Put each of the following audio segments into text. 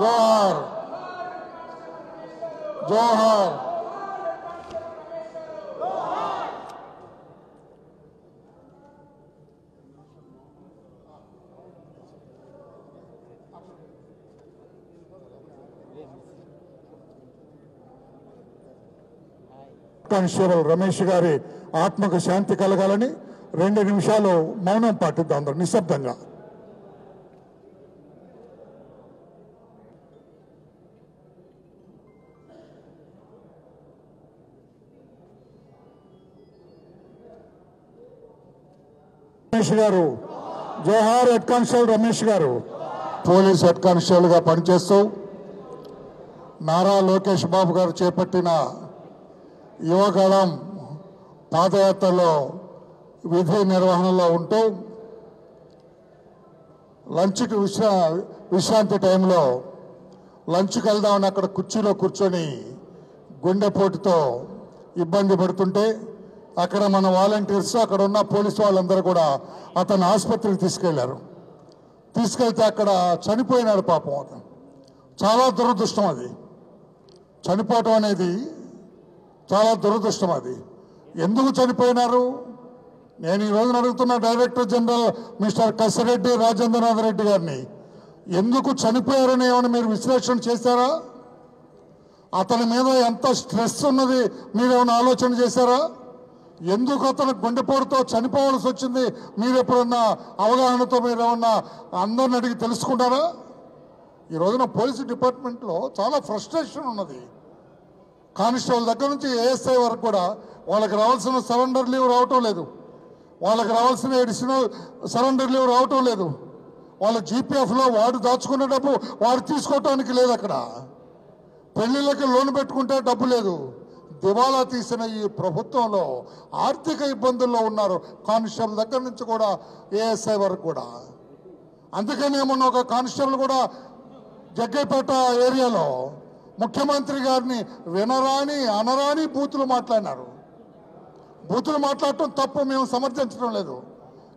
జోహార్. జోహార్. Constable Ramesh గారి ఆత్మకు శాంతి కలగాలని రెండు నిమిషాలు మౌనం పాటిద్దాం అందరూ నిశ్శబ్దంగా. రమేష్ గారు. జోహార్ హెడ్ కానిస్టేబుల్ రమేష్ గారు. పోలీస్ హెడ్ కానిస్టేబుల్గా పనిచేస్తూ నారా లోకేష్ బాబు గారు చేపట్టిన యువగళం పాదయాత్రలో విధి నిర్వహణలో ఉంటూ లంచ్కి విశ్రా విశ్రాంతి టైంలో లంచ్కి వెళ్దామని అక్కడ కుర్చీలో కూర్చొని గుండెపోటుతో ఇబ్బంది పడుతుంటే అక్కడ మన వాలంటీర్స్ అక్కడ ఉన్న పోలీసు వాళ్ళందరూ కూడా అతను ఆసుపత్రికి తీసుకెళ్ళారు. తీసుకెళ్తే అక్కడ చనిపోయినాడు పాపం అతను. చాలా దురదృష్టం అది. చనిపోవటం అనేది చాలా దురదృష్టం అది. ఎందుకు చనిపోయినారు? నేను ఈ రోజున అడుగుతున్న director general mister Kasireddy Rajendranath Reddy గారిని ఎందుకు చనిపోయారని ఏమైనా మీరు విశ్లేషణ చేశారా? అతని మీద ఎంత స్ట్రెస్ ఉన్నది మీరేమైనా ఆలోచన చేశారా? ఎందుకు అతను గుండెపోటుతో చనిపోవాల్సి వచ్చింది? మీరు ఎప్పుడన్నా అవగాహనతో మీరు ఏమన్నా అందరిని అడిగి తెలుసుకుంటారా? ఈ రోజున పోలీసు డిపార్ట్మెంట్లో చాలా ఫ్రస్ట్రేషన్ ఉన్నది. కానిస్టేబుల్ దగ్గర నుంచి ఏఎస్ఐ వరకు కూడా వాళ్ళకి రావాల్సిన సరెండర్ లీవ్ రావటం లేదు. వాళ్ళకి రావాల్సిన ఎడిషనల్ సరెండర్ లీవ్ రావటం లేదు. వాళ్ళ జీపీఎఫ్లో వాడు దాచుకున్న డబ్బు వాడు తీసుకోవటానికి లేదు అక్కడ. పెళ్ళిళ్ళకి లోన్ పెట్టుకుంటే డబ్బు లేదు. దివాలా తీసిన ఈ ప్రభుత్వంలో ఆర్థిక ఇబ్బందుల్లో ఉన్నారు. కానిస్టేబుల్ దగ్గర నుంచి కూడా ఏఎస్ఐ వరకు కూడా. అందుకనే మొన్న ఒక కానిస్టేబుల్ కూడా జగ్గైపేట ఏరియాలో ముఖ్యమంత్రి గారిని వినరాని అనరాని బూతులు మాట్లాడినారు. బూతులు మాట్లాడటం తప్పు మేము సమర్థించడం లేదు.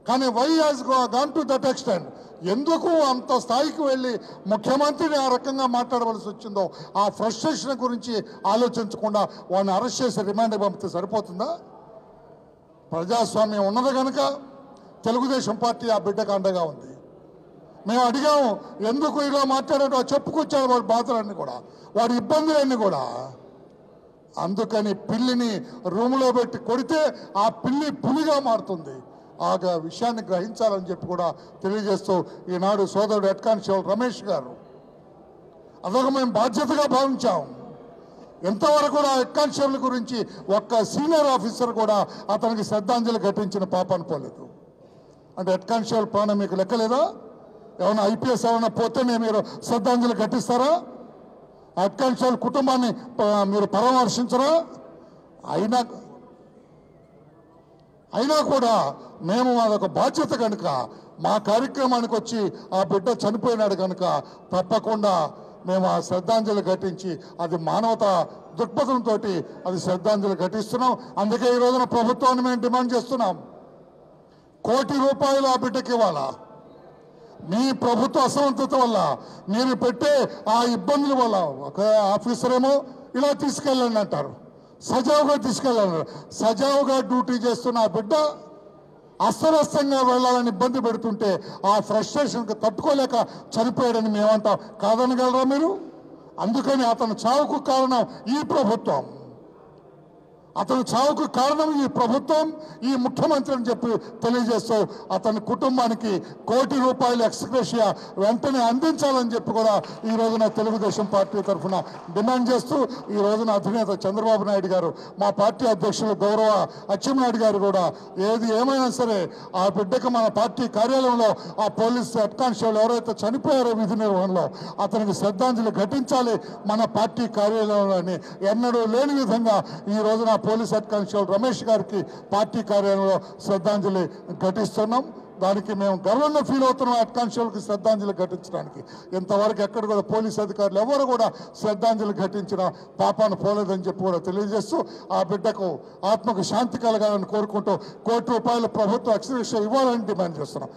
కానీ why has gone to that extent? ఎందుకు అంత స్థాయికి వెళ్ళి ముఖ్యమంత్రిని ఆ రకంగా మాట్లాడవలసి వచ్చిందో ఆ ఫ్రస్ట్రేషన్ గురించి ఆలోచించకుండా వాడిని అరెస్ట్ చేసి రిమాండ్ పంపితే సరిపోతుందా? ప్రజాస్వామ్యం ఉన్నది కనుక తెలుగుదేశం పార్టీ ఆ బిడ్డకు అండగా ఉంది. మేము అడిగాము ఎందుకు ఇలా మాట్లాడాడో చెప్పుకొచ్చాడు వాడి బాధలన్నీ కూడా వాడి ఇబ్బందులన్నీ కూడా. అందుకని పిల్లిని రూమ్లో పెట్టి కొడితే ఆ పిల్లి పులిగా మారుతుంది. ఆ విషయాన్ని గ్రహించాలని చెప్పి కూడా తెలియజేస్తూ ఈనాడు సోదరుడు హెడ్ కానిస్టేబుల్ రమేష్ గారు. అదొక మేము బాధ్యతగా భావించాం. ఎంతవరకు కూడా హెడ్ కానిస్టేబుల్ గురించి ఒక్క సీనియర్ ఆఫీసర్ కూడా అతనికి శ్రద్ధాంజలి ఘటించిన పాప అనుకోలేదు. అంటే హెడ్ కానిస్టేబుల్ ప్రాణం మీకు లెక్కలేదా? ఏమైనా ఐపీఎస్ ఏమైనా పోతేనే మీరు శ్రద్ధాంజలి ఘటిస్తారా? హెడ్ కానిస్టేబుల్ కుటుంబాన్ని మీరు పరామర్శించరా? అయినా అయినా కూడా మేము అదొక బాధ్యత కనుక మా కార్యక్రమానికి వచ్చి ఆ బిడ్డ చనిపోయినాడు కనుక తప్పకుండా మేము ఆ శ్రద్ధాంజలి ఘటించి అది మానవత దృక్పథంతో అది శ్రద్ధాంజలి ఘటిస్తున్నాం. అందుకే ఈ రోజున ప్రభుత్వాన్ని మేము డిమాండ్ చేస్తున్నాం. కోటి రూపాయలు ఆ బిడ్డకి ఇవ్వాలా? మీ ప్రభుత్వ అసమర్థత వల్ల మీరు పెట్టే ఆ ఇబ్బందుల వల్ల ఒక ఆఫీసర్ ఏమో ఇలా తీసుకెళ్ళండి అంటారు. సజావుగా తీసుకెళ్ళాలి. సజావుగా డ్యూటీ చేస్తున్న బిడ్డ అస్తవ్యస్తంగా వెళ్ళాలని ఇబ్బంది పెడుతుంటే ఆ ఫ్రస్ట్రేషన్కి తట్టుకోలేక చనిపోయాడని మేమంటాం. కాదనగలరా మీరు? అందుకని అతను చావుకు కారణం ఈ ప్రభుత్వం. అతను చావుకు కారణం ఈ ప్రభుత్వం ఈ ముఖ్యమంత్రి అని చెప్పి తెలియజేస్తూ అతని కుటుంబానికి కోటి రూపాయలు ఎక్స్గ్రేషియా వెంటనే అందించాలని చెప్పి కూడా ఈ రోజున తెలుగుదేశం పార్టీ తరఫున డిమాండ్ చేస్తూ ఈ రోజున అధినేత చంద్రబాబు నాయుడు గారు మా పార్టీ అధ్యక్షులు గౌరవ అచ్చెన్నాయుడు గారు కూడా ఏది ఏమైనా సరే ఆ బిడ్డకు మన పార్టీ కార్యాలయంలో ఆ పోలీస్ హెడ్ కానిస్టేబుల్ ఎవరైతే చనిపోయారో విధి నిర్వహణలో అతనికి శ్రద్ధాంజలి ఘటించాలి మన పార్టీ కార్యాలయంలోని ఎన్నడూ లేని విధంగా ఈ రోజున పోలీస్ హెడ్ కానిస్టేబుల్ రమేష్ గారికి పార్టీ కార్యాలయంలో శ్రద్ధాంజలి ఘటిస్తున్నాం. దానికి మేము గర్వంగా ఫీల్ అవుతున్నాం. హెడ్ కానిస్టేబుల్కి శ్రద్ధాంజలి ఘటించడానికి. ఇంతవరకు ఎక్కడ కూడా పోలీస్ అధికారులు ఎవరు కూడా శ్రద్ధాంజలి ఘటించిన పాపాను పోలేదని చెప్పి కూడా తెలియజేస్తూ ఆ బిడ్డకు ఆత్మకు శాంతి కలగాలని కోరుకుంటూ కోటి రూపాయల ప్రభుత్వ ఎక్స్గ్రేషన్ ఇవ్వాలని డిమాండ్ చేస్తున్నాం.